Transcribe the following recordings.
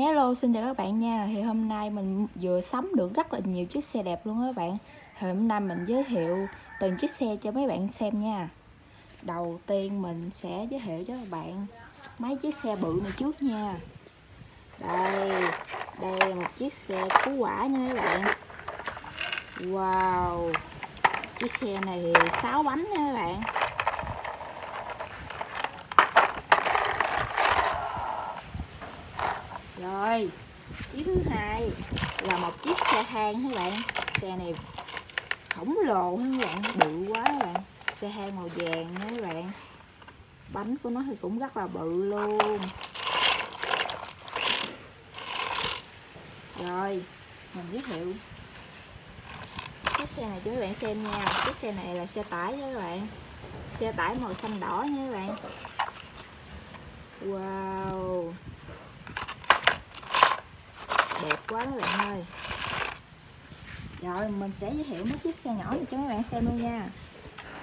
Hello, xin chào các bạn nha. Thì hôm nay mình vừa sắm được rất là nhiều chiếc xe đẹp luôn các bạn. Thì hôm nay mình giới thiệu từng chiếc xe cho mấy bạn xem nha. Đầu tiên mình sẽ giới thiệu cho các bạn mấy chiếc xe bự này trước nha. Đây, đây là một chiếc xe cứu quả nha các bạn. Wow. Chiếc xe này thì 6 bánh nha các bạn. Rồi, chiếc thứ hai là một chiếc xe thang các bạn. Xe này khổng lồ các bạn, bự quá các bạn. Xe thang màu vàng nha các bạn. Bánh của nó thì cũng rất là bự luôn. Rồi, mình giới thiệu cái xe này cho các bạn xem nha. cái xe này là xe tải nha các bạn. Xe tải màu xanh đỏ nha các bạn. Wow đẹp quá mấy bạn ơi. Rồi, mình sẽ giới thiệu mấy chiếc xe nhỏ này cho mấy bạn xem luôn nha.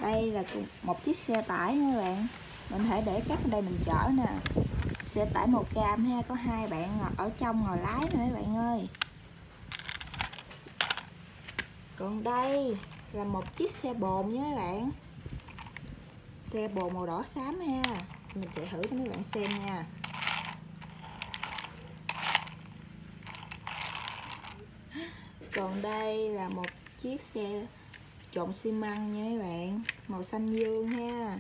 Đây là một chiếc xe tải nha các bạn. Mình thể để cắt đây mình chở nè. Xe tải màu cam ha, có hai bạn ở trong ngồi lái nữa các bạn ơi. Còn đây là một chiếc xe bồn nha các bạn. Xe bồn màu đỏ xám ha. Mình chạy thử cho mấy bạn xem nha. Còn đây là một chiếc xe trộn xi măng nha mấy bạn. Màu xanh dương ha.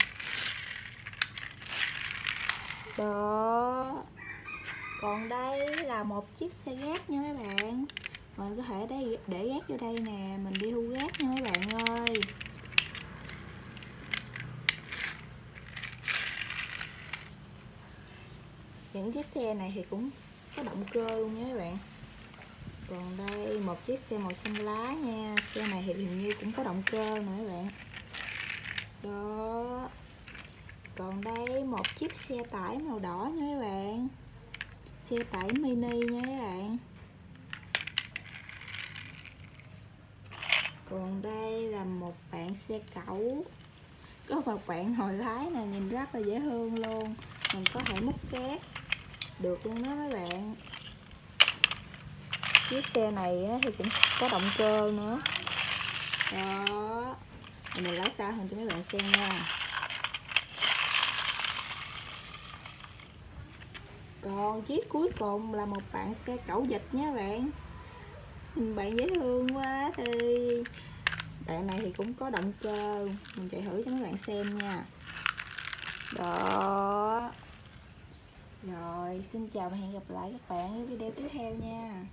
Đó. Còn đây là một chiếc xe gác nha mấy bạn. Mình có thể để, để gác vô đây nè. Mình đi thu gác nha mấy bạn ơi. Những chiếc xe này thì cũng có động cơ luôn nha mấy bạn còn đây, một chiếc xe màu xanh lá nha. Xe này thì hình như cũng có động cơ nữa các bạn. Đó. Còn đây, một chiếc xe tải màu đỏ nha các bạn. Xe tải mini nha các bạn. Còn đây là một bạn xe cẩu. Có một bạn ngồi lái này nhìn rất là dễ thương luôn. Mình có thể múc cát được luôn đó mấy bạn chiếc xe này thì cũng có động cơ nữa. Đó. Mình lái xa hơn cho mấy bạn xem nha. Còn chiếc cuối cùng là một bạn xe cẩu dịch nha bạn. Nhìn bạn dễ thương quá thì bạn này thì cũng có động cơ. Mình chạy thử cho mấy bạn xem nha. Đó. Rồi, xin chào và hẹn gặp lại các bạn ở video tiếp theo nha.